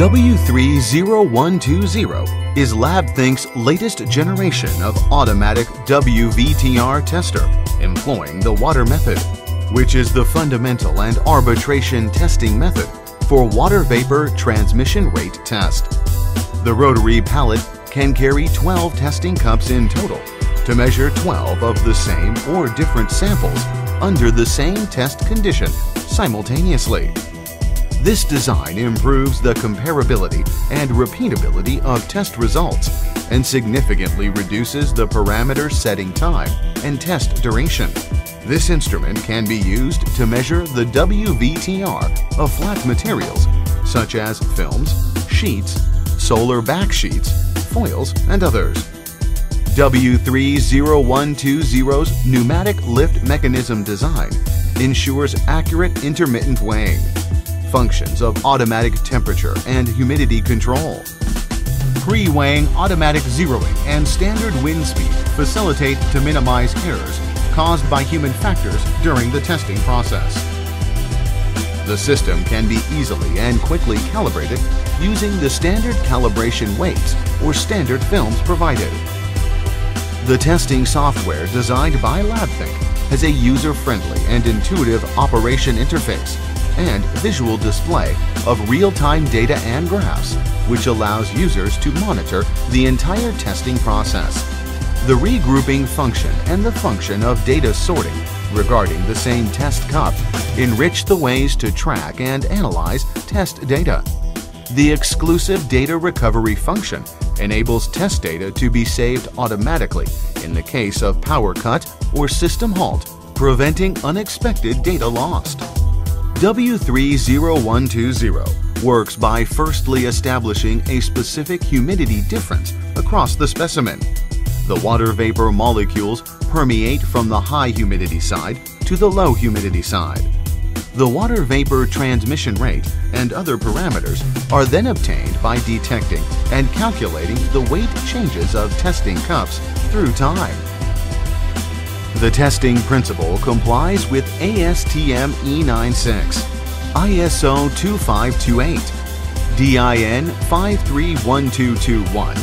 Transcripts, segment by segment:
W30120 is LabThink's latest generation of automatic WVTR tester employing the water method, which is the fundamental and arbitration testing method for water vapor transmission rate test. The rotary pallet can carry 12 testing cups in total to measure 12 of the same or different samples under the same test condition simultaneously. This design improves the comparability and repeatability of test results and significantly reduces the parameter setting time and test duration. This instrument can be used to measure the WVTR of flat materials such as films, sheets, solar back sheets, foils, and others. W30120's pneumatic lift mechanism design ensures accurate intermittent weighing functions of automatic temperature and humidity control. Pre-weighing automatic zeroing and standard wind speed facilitate to minimize errors caused by human factors during the testing process. The system can be easily and quickly calibrated using the standard calibration weights or standard films provided. The testing software designed by LabThink has a user-friendly and intuitive operation interface and visual display of real-time data and graphs, which allows users to monitor the entire testing process. The regrouping function and the function of data sorting regarding the same test cup enrich the ways to track and analyze test data. The exclusive data recovery function enables test data to be saved automatically in the case of power cut or system halt, preventing unexpected data lost. W30120 works by firstly establishing a specific humidity difference across the specimen. The water vapor molecules permeate from the high humidity side to the low humidity side. The water vapor transmission rate and other parameters are then obtained by detecting and calculating the weight changes of testing cups through time. The testing principle complies with ASTM E96, ISO 2528, DIN 531221,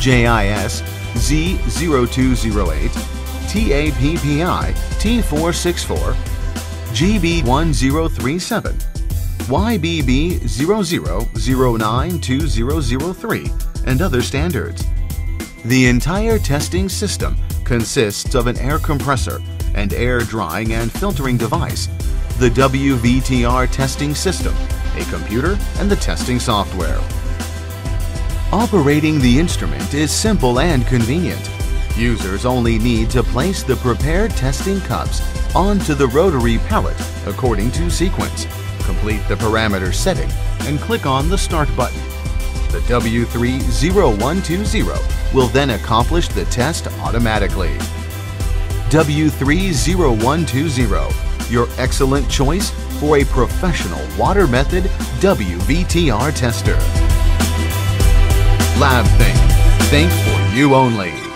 JIS Z0208, TAPPI T464, GB1037, YBB 00092003, and other standards. The entire testing system consists of an air compressor and air drying and filtering device, the WVTR testing system, a computer, and the testing software. Operating the instrument is simple and convenient. Users only need to place the prepared testing cups onto the rotary pallet according to sequence, complete the parameter setting, and click on the Start button. The W30120 will then accomplish the test automatically. W30120, your excellent choice for a professional water method WVTR tester. LabThink. Think for you only.